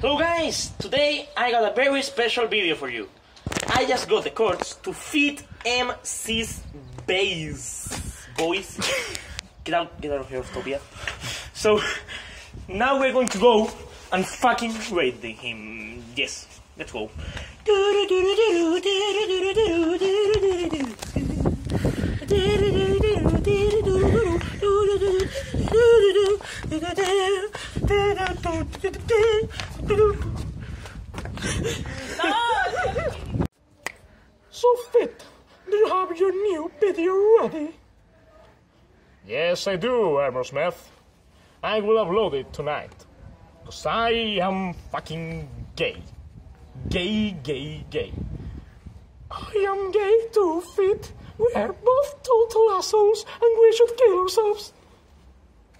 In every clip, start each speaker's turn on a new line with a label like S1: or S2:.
S1: So guys, today I got a very special video for you. I just got the codes to fit MC's base. Boys. get out, get out of here, Topia. So, now we're going to go and fucking raid him. Yes, let's go. So fit, do you have your new video ready?
S2: Yes, I do, Smith. I will upload it tonight. Because I am fucking gay. Gay, gay, gay.
S1: I am gay too, Fit. We are both total assholes and we should kill ourselves.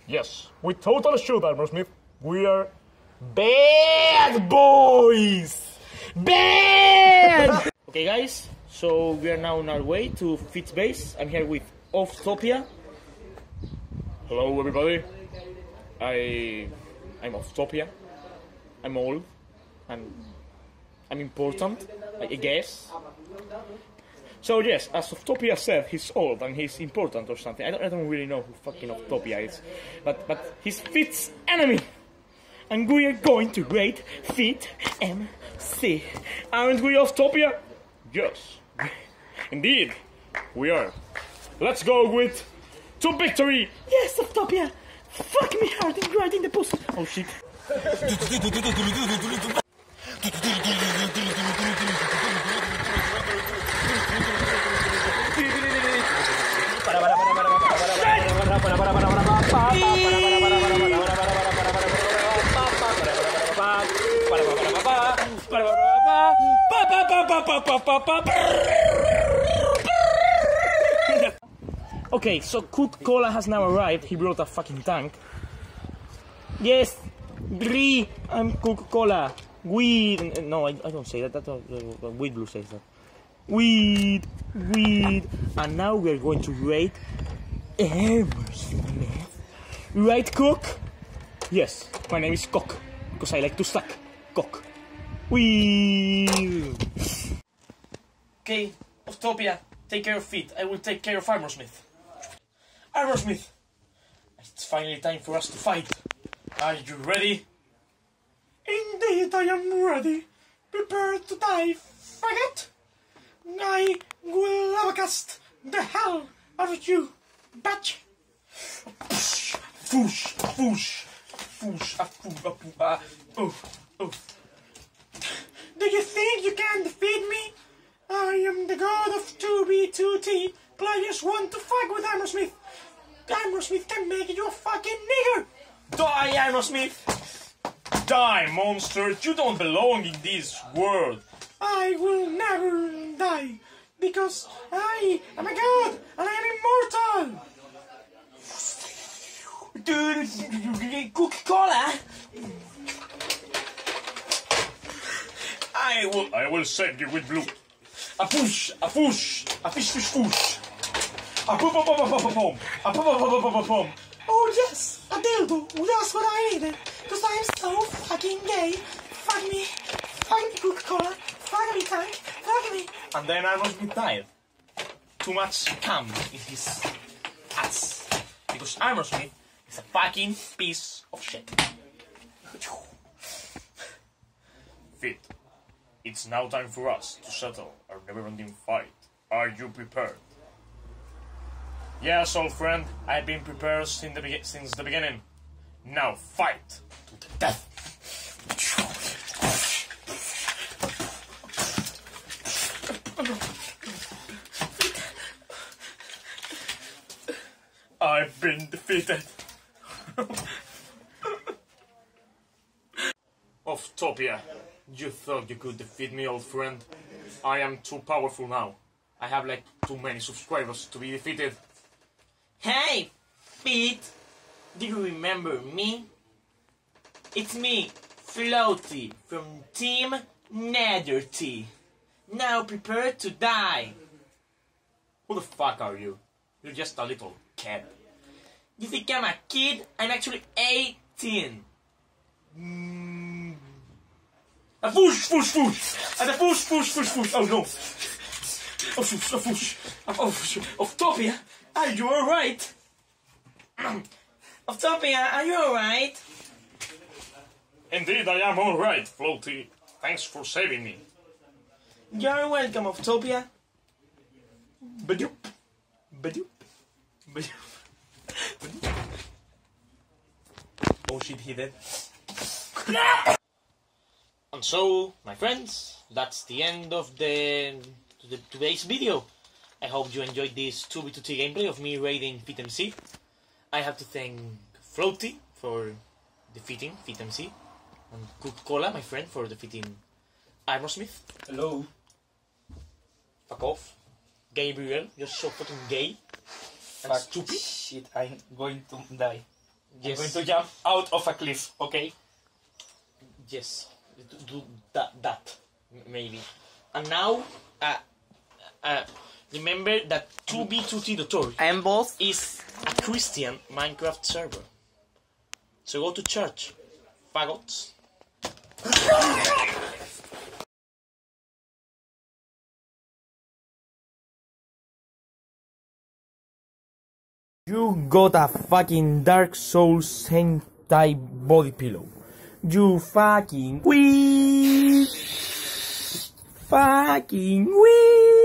S2: Yes, we totally should, Smith. We are bad boys! Bad!
S1: Okay, guys, so we are now on our way to Fit's base. I'm here with Offtopia.
S2: Hello, everybody. I. I'm Offtopia.
S1: I'm old. I'm. I'm important, I guess. So yes, as Offtopia said, he's old and he's important or something. I don't, I don't really know who fucking Offtopia is, but but he's Fit's enemy, and we are going to raid Fit MC. Aren't we, Offtopia?
S2: Yes. Indeed, we are. Let's go with to victory!
S1: Yes, Offtopia. Fuck me hard and right in the pussy. Oh shit. Okay, so Cook Cola has now arrived. He brought a fucking tank. Yes, Brie, I'm Coca Cola. Weed. No, I, I don't say that. That's uh, uh, Weed Blue says that. Weed, weed. And now we're going to rate. Right, Cook? Yes, my name is Cock because I like to suck cock. Weed. Okay, Offtopia, take care of feet. I will take care of Armorsmith. Armorsmith! It's finally time for us to fight. Are you ready? Indeed, I am ready. Prepare to die, faggot! I will lavacast the hell out of you, bitch! Foosh, foosh, foosh, foosh, ah, foo, ah, foo, ah, oof, oof. Do you think you can defeat me? I am the god of 2B2T. Players want to fight with Armorsmith. Armorsmith can make you a fucking nigger. Die, Armorsmith.
S2: Die, monster! You don't belong in this world!
S1: I will never die because I am a god and I am immortal. Dude, Coca-Cola.
S2: I will I will save you WitBlue.
S1: A push, a push, a fish, fish, push. A pum, pum, pum, pum, pum, pum, a pum, pum, pum, pum. Oh yes, a dildo. That's what I needed. Cause I'm so fucking gay. Fuck me, fuck me, Coca-Cola. Fuck me, tank. Fuck me.
S2: And then I must be tired.
S1: Too much cum in his ass. Because Armorsmith is a fucking piece of shit.
S2: Fit. It's now time for us to settle our never-ending fight. Are you prepared? Yes, old friend. I've been prepared since the, since the beginning. Now fight to the death. I've been defeated. Offtopia, you thought you could defeat me, old friend. I am too powerful now. I have like too many subscribers to be defeated.
S1: Hey, Pete. Do you remember me? It's me, Floaty, from Team Netherty. Now prepare to die.
S2: Who the fuck are you? You're just a little kid.
S1: You think I'm a kid? I'm actually 18. Mm,
S2: A push, push, push. And a push, push, push, push. Oh no. Oh, push, oh, push. Oh, push. Octopia, are you alright? Octopia, are you alright?
S1: Indeed, I am alright, Floaty. Thanks for saving me.
S2: You're welcome, Octopia. Badoop. Badoop. Badoop. Badoop. Oh shit, he dead.
S1: And so, my friends, that's the end of the, the today's video. I hope you enjoyed this 2b2t gameplay of me raiding FitMC. I have to thank Floaty for defeating FitMC, and Coca-Cola, my friend, for defeating Armorsmith.
S2: Hello.
S1: Fuck off. Gabriel, you're so fucking gay. And
S2: Fuck
S1: stupid.
S2: Shit, I'm going to die.
S1: Yes.
S2: I'm going to jump out of a cliff, okay?
S1: Yes, do, do that, that maybe. And now, uh, uh, remember that 2b2t.org
S2: I am both.
S1: is a Christian Minecraft server. So go to church, faggots.
S2: You got a fucking Dark Souls hentai body pillow. You fucking weak. Fucking weak.